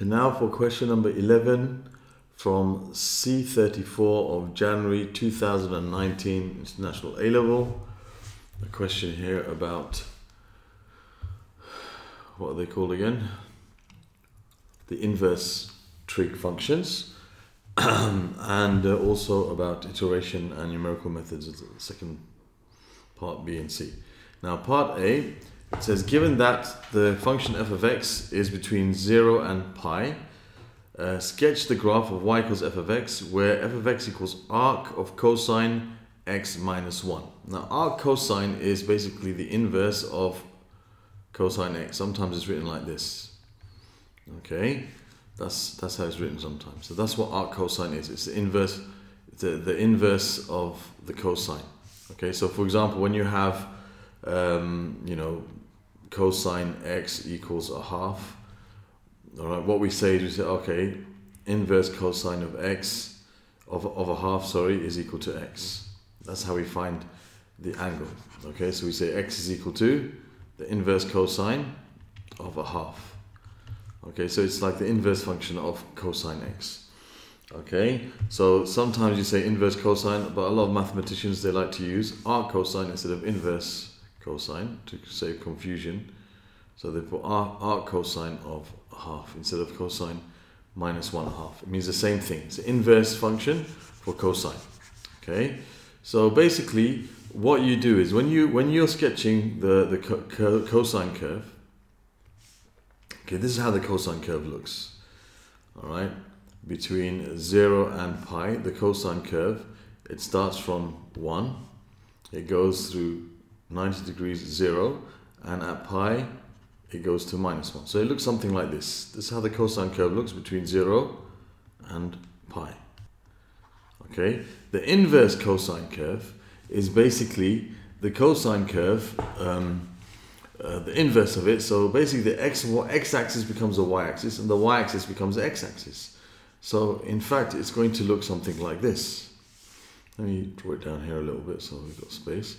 Okay, now for question number 11 from C34 of January 2019 International A level. A question here about what are they called again? The inverse trig functions and uh, also about iteration and numerical methods, the second part B and C. Now, part A, it says given that the function f of x is between 0 and pi, uh, sketch the graph of y equals f of x, where f of x equals arc of cosine x minus 1. Now, arc cosine is basically the inverse of cosine x. Sometimes it's written like this. Okay, that's that's how it's written sometimes. So that's what arc cosine is. It's the inverse, the, the inverse of the cosine. Okay, so for example, when you have, um, you know, cosine x equals a half, all right, what we say is we say, okay, inverse cosine of x, of, of a half, sorry, is equal to x. That's how we find the angle. Okay, so we say x is equal to the inverse cosine of a half. Okay, so it's like the inverse function of cosine x. Okay, so sometimes you say inverse cosine, but a lot of mathematicians they like to use arc cosine instead of inverse cosine to save confusion. So they put arc, cosine of half instead of cosine minus one half. It means the same thing. It's an inverse function for cosine. Okay, so basically what you do is when you when you're sketching the the co co cosine curve. Okay, this is how the cosine curve looks. All right between 0 and pi, the cosine curve, it starts from 1, it goes through 90 degrees 0, and at pi, it goes to minus 1. So it looks something like this. This is how the cosine curve looks between 0 and pi. Okay, the inverse cosine curve is basically the cosine curve, um, uh, the inverse of it. So basically the x, x-axis becomes a y-axis and the y-axis becomes the x-axis. So in fact, it's going to look something like this. Let me draw it down here a little bit so we've got space.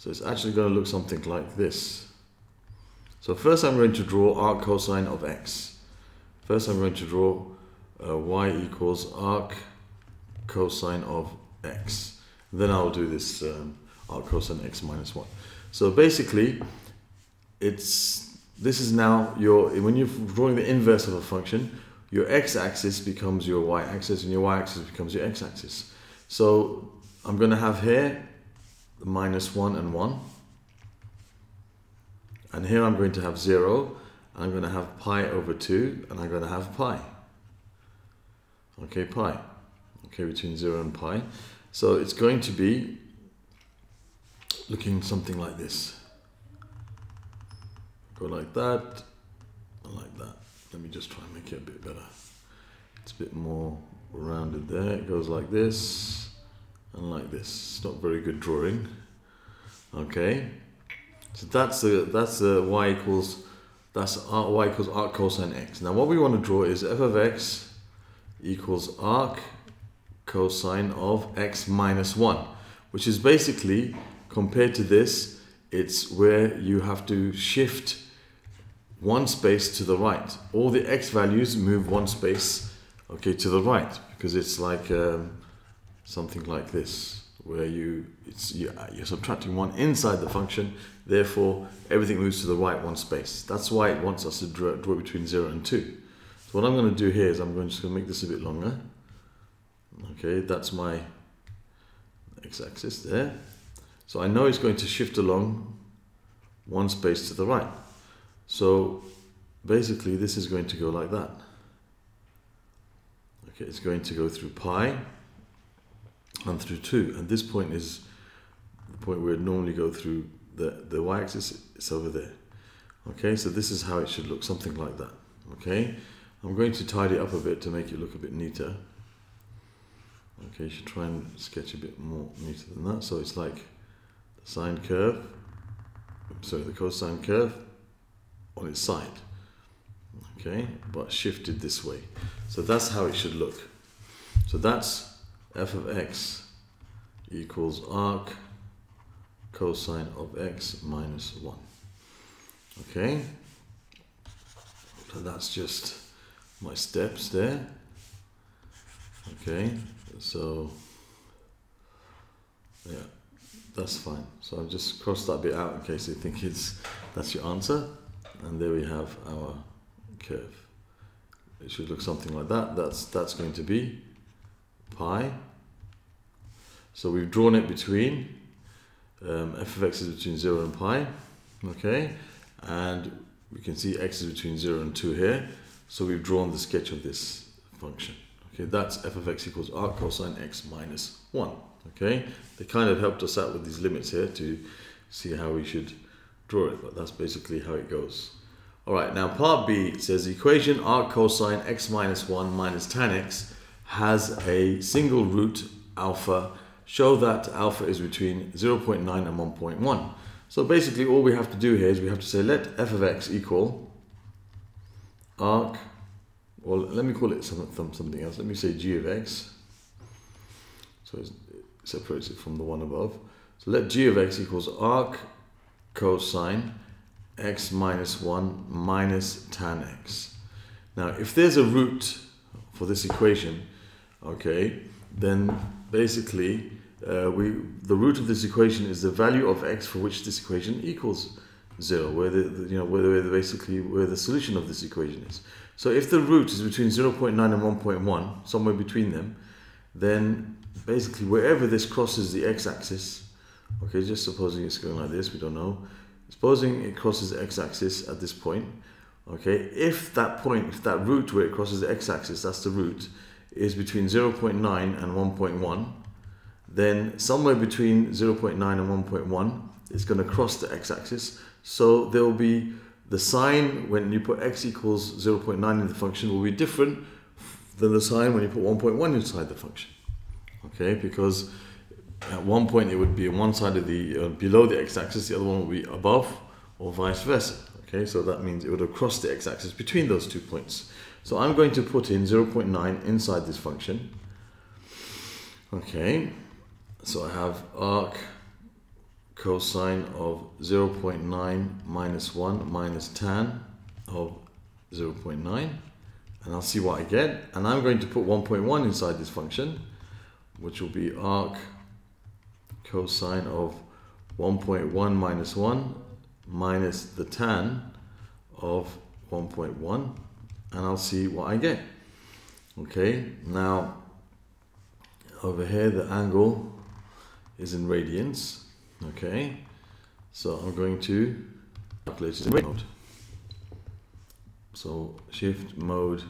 So it's actually going to look something like this. So first I'm going to draw arc cosine of x. First I'm going to draw uh, y equals arc cosine of x. Then I'll do this um, arc cosine x minus 1. So basically, it's this is now your when you're drawing the inverse of a function, your x-axis becomes your y-axis and your y-axis becomes your x-axis. So I'm going to have here minus 1 and 1. And here I'm going to have 0. I'm going to have pi over 2 and I'm going to have pi. Okay, pi. Okay, between 0 and pi. So it's going to be looking something like this. Go like that like that. Let me just try and make it a bit better. It's a bit more rounded there. It goes like this and like this. It's not very good drawing. Okay. So that's the that's the y equals that's arc, y equals arc cosine x. Now what we want to draw is f of x equals arc cosine of x minus 1, which is basically compared to this, it's where you have to shift one space to the right. All the x values move one space, okay, to the right because it's like um, something like this, where you it's you, you're subtracting one inside the function. Therefore, everything moves to the right one space. That's why it wants us to draw, draw between zero and two. So what I'm going to do here is I'm going to going to make this a bit longer. Okay, that's my x-axis there. So I know it's going to shift along one space to the right. So basically this is going to go like that. Okay, it's going to go through pi and through 2. And this point is the point where it normally go through the, the y-axis, it's over there. Okay, so this is how it should look, something like that. Okay, I'm going to tidy up a bit to make it look a bit neater. Okay, you should try and sketch a bit more neater than that. So it's like the sine curve, sorry, the cosine curve, on its side. Okay, but shifted this way. So that's how it should look. So that's f of x equals arc cosine of x minus 1. Okay, so that's just my steps there. Okay, so yeah, that's fine. So I've just crossed that bit out in case you think it's that's your answer. And there we have our curve. It should look something like that. That's that's going to be pi. So we've drawn it between um, f of x is between 0 and pi. Okay, and we can see x is between 0 and 2 here. So we've drawn the sketch of this function. Okay, that's f of x equals arc cosine x minus 1. Okay, they kind of helped us out with these limits here to see how we should draw it, but that's basically how it goes. All right, now part B says the equation arc cosine x minus 1 minus tan x has a single root alpha. Show that alpha is between 0.9 and 1.1. So basically all we have to do here is we have to say let f of x equal arc, well let me call it something, something else. Let me say g of x. So it separates it from the one above. So let g of x equals arc cosine x minus 1 minus tan x. Now, if there's a root for this equation, okay, then basically uh, we the root of this equation is the value of x for which this equation equals 0, where the, the you know where, the, basically where the solution of this equation is. So if the root is between 0.9 and 1.1, somewhere between them, then basically wherever this crosses the x-axis, okay, just supposing it's going like this, we don't know, Supposing it crosses the x-axis at this point, okay, if that point, if that root where it crosses the x-axis, that's the root, is between 0.9 and 1.1, then somewhere between 0.9 and 1.1 is going to cross the x-axis. So there will be the sign when you put x equals 0.9 in the function will be different than the sign when you put 1.1 inside the function. Okay, because at one point it would be on one side of the uh, below the x-axis the other one would be above or vice versa okay so that means it would have crossed the x-axis between those two points. So I'm going to put in 0.9 inside this function. Okay so I have arc cosine of 0.9 minus 1 minus tan of 0.9 and I'll see what I get. And I'm going to put 1.1 inside this function which will be arc cosine of 1.1 minus 1 minus the tan of 1.1 and I'll see what I get. Okay, now over here the angle is in radians. Okay, so I'm going to calculate it in mode. So shift mode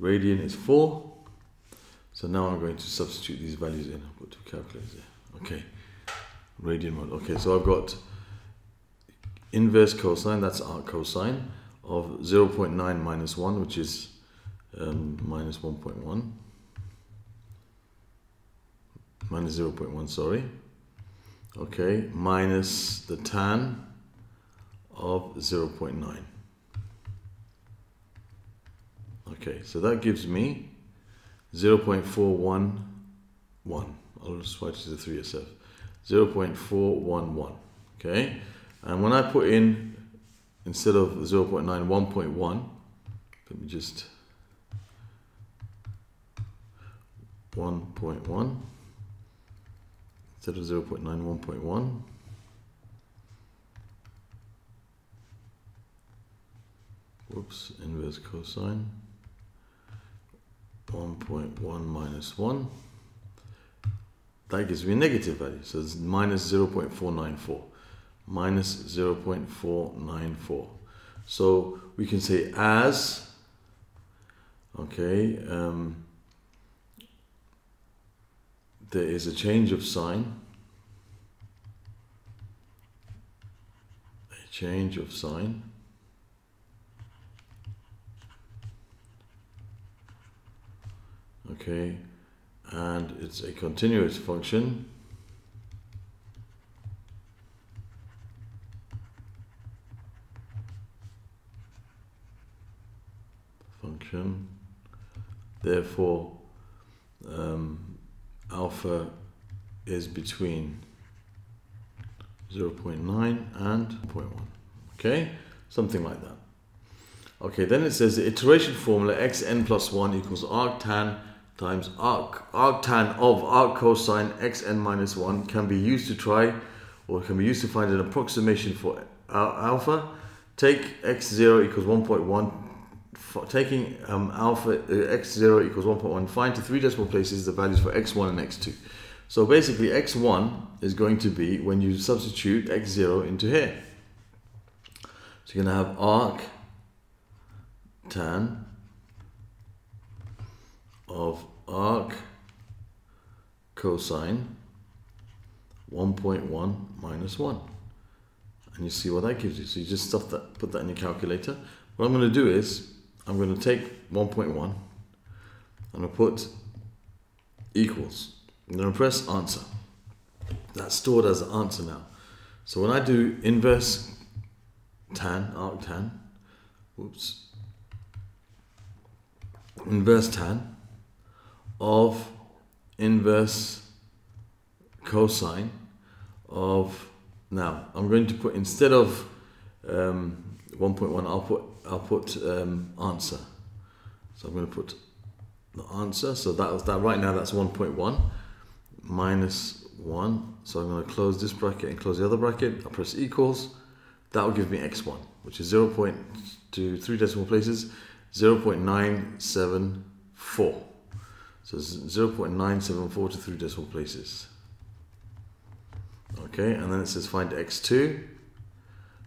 radian is 4. So now I'm going to substitute these values in. I'll put two calculators there. Okay, radian mode. Okay, so I've got inverse cosine, that's arc cosine, of 0.9 minus 1, which is um, minus 1.1. Minus 0.1, sorry. Okay, minus the tan of 0.9. Okay, so that gives me 0.411. I'll just it to the 3SF. 0.411. Okay, and when I put in instead of 0.9, 1.1, let me just 1.1 instead of 0.9, 1.1. Whoops, inverse cosine. 1.1 minus 1 that gives me a negative value. So it's minus 0.494. Minus 0.494. So we can say as, okay, um, there is a change of sign. A change of sign. Okay, and it's a continuous function function. Therefore um, alpha is between 0.9 and 0.1 okay? Something like that. Okay, then it says the iteration formula xn plus 1 equals arctan times arc, arctan of arc cosine xn minus 1 can be used to try or can be used to find an approximation for alpha. Take x0 equals 1.1, taking um, alpha uh, x0 equals 1.1, find to three decimal places the values for x1 and x2. So basically x1 is going to be when you substitute x0 into here. So you're going to have arc tan of arc cosine 1.1 minus 1 and you see what that gives you so you just stuff that put that in your calculator what I'm going to do is I'm going to take 1.1 and I'm going to put equals I'm going to press answer. That's stored as an answer now. So when I do inverse tan arc tan oops inverse tan of inverse cosine of now I'm going to put instead of um, 1.1 I'll put I'll put um, answer. So I'm going to put the answer. So that that right now that's 1.1 minus 1 so I'm going to close this bracket and close the other bracket. I'll press equals. That will give me x1 which is 0 0.2 three decimal places 0 0.974 so 0 0.974 to three decimal places. Okay and then it says find x2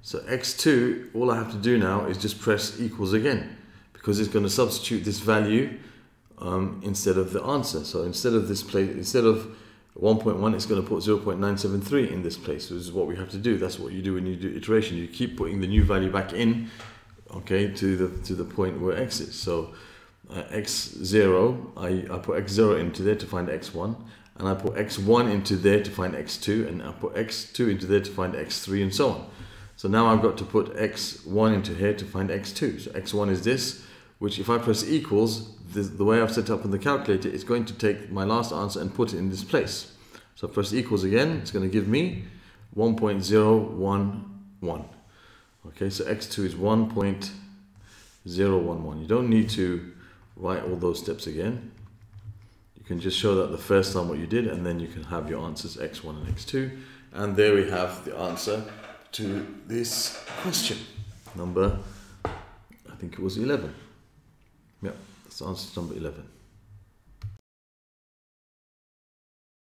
so x2 all I have to do now is just press equals again because it's going to substitute this value um, instead of the answer. So instead of this place instead of 1.1 it's going to put 0.973 in this place this is what we have to do. That's what you do when you do iteration. You keep putting the new value back in okay to the to the point where x is. So uh, x0 I, I put x0 into there to find x1 and I put x1 into there to find x2 and I put x2 into there to find x3 and so on. So now I've got to put x1 into here to find x2. So x1 is this, which if I press equals, the, the way I've set up in the calculator is going to take my last answer and put it in this place. So I press equals again, it's going to give me 1.011. Okay, so x2 is 1.011. You don't need to write all those steps again You can just show that the first time what you did and then you can have your answers x1 and x2 and there we have the answer to this question. Number I think it was 11 yeah that's answer number 11